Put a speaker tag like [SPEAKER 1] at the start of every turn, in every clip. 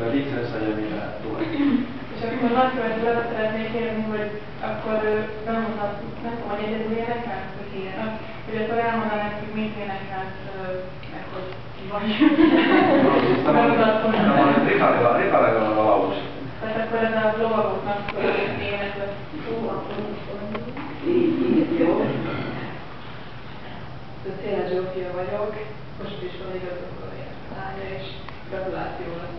[SPEAKER 1] a
[SPEAKER 2] És akkor nagykövető arra szeretnék kérni, hogy akkor bemutat, nem tudom, hogy egyedül énekelt, vagy kéne, hogy akkor elmondaná nekünk, mit énekelt, meg hogy ki vagy.
[SPEAKER 1] Ripalega a laus.
[SPEAKER 2] Tehát akkor ez a lovagoknak éneklet.
[SPEAKER 3] Így, jó. Széles Zsófia vagyok, most is van igazgatója lánya, és gratuláció lesz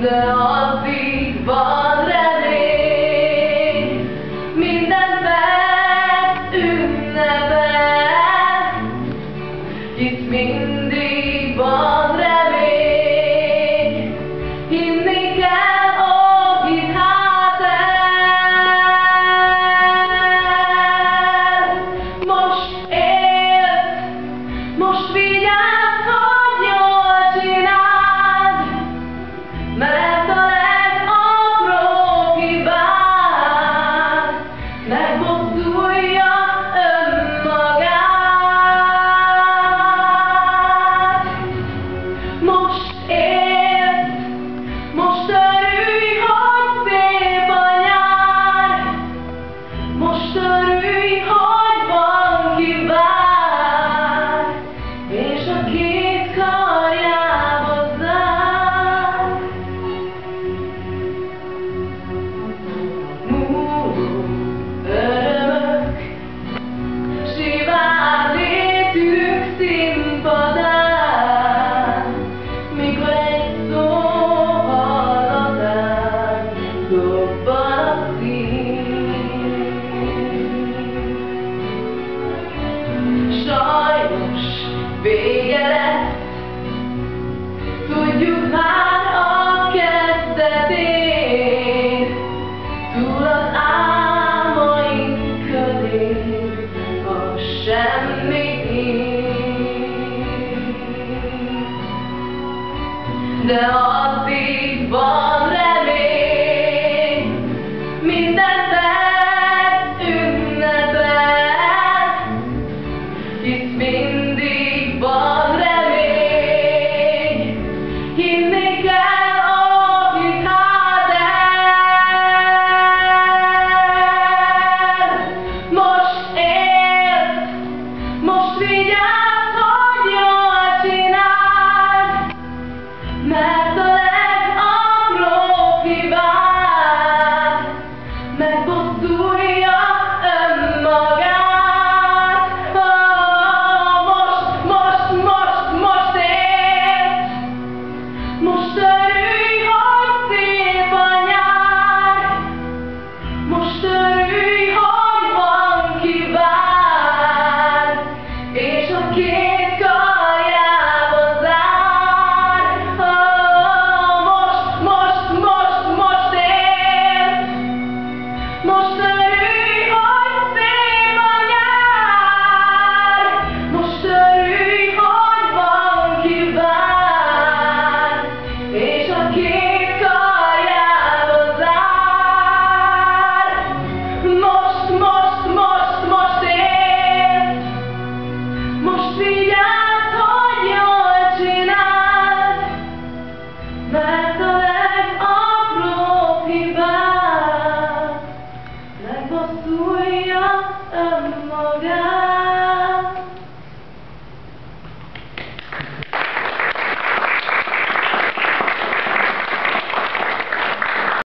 [SPEAKER 3] szél.
[SPEAKER 4] De addig van vége lett. Tudjuk már a kezdetén, túl az álmaink közé, a semmi. De a